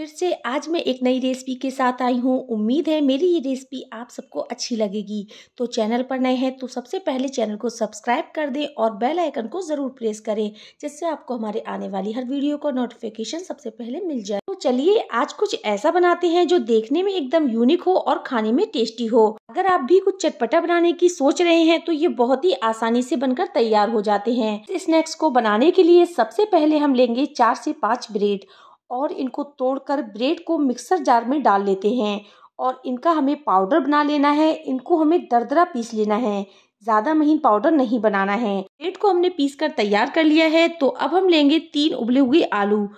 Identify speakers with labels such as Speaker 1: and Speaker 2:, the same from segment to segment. Speaker 1: फिर से आज मैं एक नई रेसिपी के साथ आई हूँ उम्मीद है मेरी ये रेसिपी आप सबको अच्छी लगेगी तो चैनल पर नए हैं तो सबसे पहले चैनल को सब्सक्राइब कर दें और बेल आइकन को ज़रूर प्रेस करें जिससे आपको हमारे आने वाली हर वीडियो का नोटिफिकेशन सबसे पहले मिल जाए तो चलिए आज कुछ ऐसा बनाते हैं जो देखने में एकदम यूनिक हो और खाने में टेस्टी हो अगर आप भी कुछ चटपटा बनाने की सोच रहे हैं तो ये बहुत ही आसानी से बनकर तैयार हो जाते हैं स्नैक्स को बनाने के लिए सबसे पहले हम लेंगे चार से पाँच ब्रेड और इनको तोड़कर ब्रेड को मिक्सर जार में डाल लेते हैं और इनका हमें पाउडर बना लेना है इनको हमें दरदरा पीस लेना है ज़्यादा महीन पाउडर नहीं बनाना है ब्रेड को हमने पीस कर तैयार कर लिया है तो अब हम लेंगे तीन उबले हुए आलू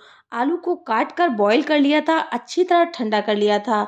Speaker 1: आलू को काट कर बॉयल कर लिया था अच्छी तरह ठंडा कर लिया था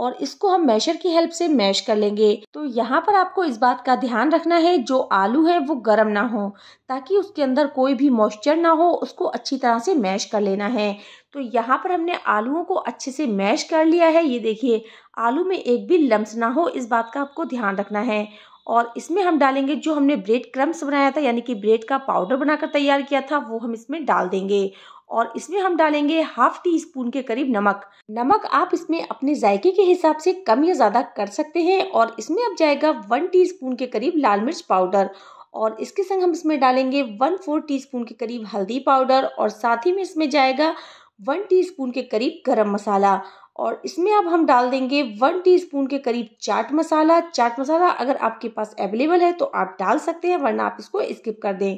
Speaker 1: और इसको हम मैशर की हेल्प से मैश कर लेंगे तो यहाँ पर आपको इस बात का ध्यान रखना है जो आलू है वो गर्म ना हो ताकि उसके अंदर कोई भी मॉइस्चर ना हो उसको अच्छी तरह से मैश कर लेना है तो यहाँ पर हमने आलूओं को अच्छे से मैश कर लिया है ये देखिए आलू में एक भी लम्स ना हो इस बात का आपको ध्यान रखना है और इसमें हम डालेंगे जो हमने ब्रेड क्रम्स बनाया था यानी कि ब्रेड का पाउडर बनाकर तैयार किया था वो हम इसमें डाल देंगे और इसमें हम डालेंगे हाफ टी स्पून के करीब नमक नमक आप इसमें अपने जायके के हिसाब से कम या ज़्यादा कर सकते हैं और इसमें अब जाएगा वन टी स्पून के करीब लाल मिर्च पाउडर और इसके संग हम इसमें डालेंगे वन फोर स्पून के करीब हल्दी पाउडर और साथ ही में इसमें जाएगा वन टीस्पून के करीब गरम मसाला और इसमें अब हम डाल देंगे वन टीस्पून के करीब चाट मसाला चाट मसाला अगर आपके पास अवेलेबल है तो आप डाल सकते हैं वरना आप इसको स्किप कर दें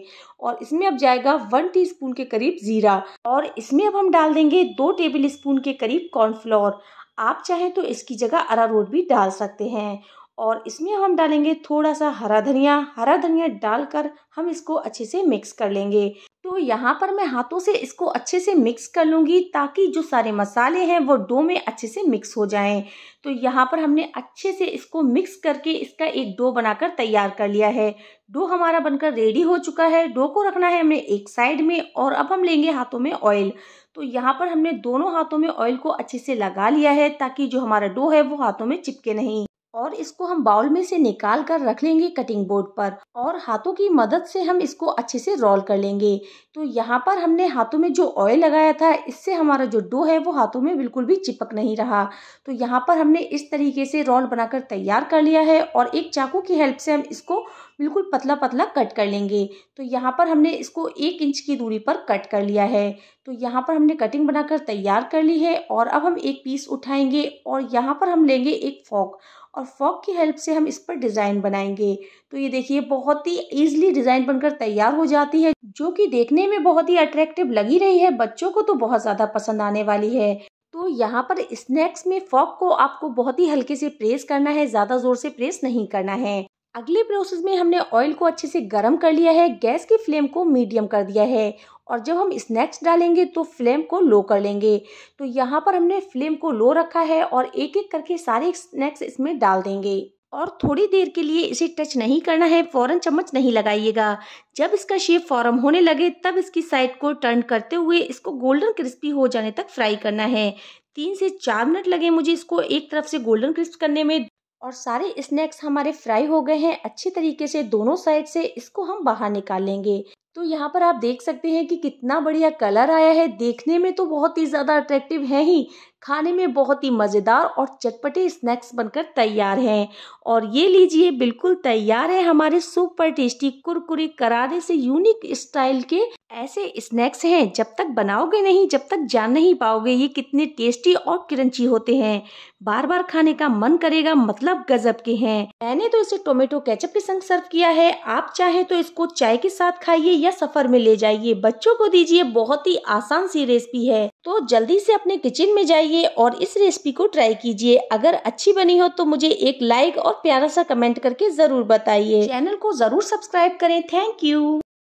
Speaker 1: और इसमें अब जाएगा वन टीस्पून के करीब ज़ीरा और इसमें अब हम डाल देंगे दो टेबल स्पून के करीब कॉर्नफ्लोर आप चाहें तो इसकी जगह अरारोट भी डाल सकते हैं और इसमें हम डालेंगे थोड़ा सा हरा धनिया हरा धनिया डालकर हम इसको अच्छे से मिक्स कर लेंगे तो यहाँ पर मैं हाथों से इसको अच्छे से मिक्स कर लूँगी ताकि जो सारे मसाले हैं वो डो में अच्छे से मिक्स हो जाएं तो यहाँ पर हमने अच्छे से इसको मिक्स करके इसका एक डो बनाकर तैयार कर लिया है डो हमारा बनकर रेडी हो चुका है डो को रखना है हमने एक साइड में और अब हम लेंगे हाथों में ऑयल तो यहाँ पर हमने दोनों हाथों में ऑयल को अच्छे से लगा लिया है ताकि जो हमारा डो है वो हाथों में चिपके नहीं और इसको हम बाउल में से निकाल कर रख लेंगे कटिंग बोर्ड पर और हाथों की मदद से हम इसको अच्छे से रोल कर लेंगे तो यहाँ पर हमने हाथों में जो ऑयल लगाया था इससे हमारा जो डो है वो हाथों में बिल्कुल भी चिपक नहीं रहा तो यहाँ पर हमने इस तरीके से रोल बनाकर तैयार कर लिया है और एक चाकू की हेल्प से हम इसको बिल्कुल पतला पतला कट कर लेंगे तो यहाँ पर हमने इसको एक इंच की दूरी पर कट कर लिया है तो यहाँ पर हमने कटिंग बनाकर तैयार कर ली है और अब हम एक पीस उठाएंगे और यहाँ पर हम लेंगे एक फॉक और फॉक की हेल्प से हम इस पर डिज़ाइन बनाएंगे तो ये देखिए बहुत ही ईजिली डिज़ाइन बनकर तैयार हो जाती है जो कि देखने में बहुत ही अट्रैक्टिव लगी रही है बच्चों को तो बहुत ज़्यादा पसंद आने वाली है तो यहाँ पर स्नैक्स में फॉक को आपको बहुत ही हल्के से प्रेस करना है ज़्यादा ज़ोर से प्रेस नहीं करना है अगले प्रोसेस में हमने ऑयल को अच्छे से गर्म कर लिया है गैस की फ्लेम को मीडियम कर दिया है और जब हम स्नैक्स डालेंगे तो फ्लेम को लो कर लेंगे तो यहाँ पर हमने फ्लेम को लो रखा है और एक एक करके सारे स्नैक्स इसमें डाल देंगे और थोड़ी देर के लिए इसे टच नहीं करना है फौरन चम्मच नहीं लगाइएगा जब इसका शेप फॉर्म होने लगे तब इसकी साइड को टर्न करते हुए इसको गोल्डन क्रिस्पी हो जाने तक फ्राई करना है तीन से चार मिनट लगे मुझे इसको एक तरफ से गोल्डन क्रिस्प करने में और सारे स्नैक्स हमारे फ्राई हो गए हैं अच्छे तरीके से दोनों साइड से इसको हम बाहर निकालेंगे तो यहाँ पर आप देख सकते हैं कि कितना बढ़िया कलर आया है देखने में तो बहुत ही ज़्यादा अट्रैक्टिव है ही खाने में बहुत ही मज़ेदार और चटपटे स्नैक्स बनकर तैयार हैं और ये लीजिए बिल्कुल तैयार है हमारे सुपर टेस्टी कुरकुरे करारे से यूनिक स्टाइल के ऐसे स्नैक्स हैं जब तक बनाओगे नहीं जब तक जान नहीं पाओगे ये कितने टेस्टी और क्रंची होते हैं बार बार खाने का मन करेगा मतलब गजब के हैं मैंने तो इसे टोमेटो केचप के संग सर्व किया है आप चाहे तो इसको चाय के साथ खाइए या सफर में ले जाइए बच्चों को दीजिए बहुत ही आसान सी रेसिपी है तो जल्दी से अपने किचन में जाइए जाइए और इस रेसिपी को ट्राई कीजिए अगर अच्छी बनी हो तो मुझे एक लाइक और प्यारा सा कमेंट करके ज़रूर बताइए चैनल को ज़रूर सब्सक्राइब करें थैंक यू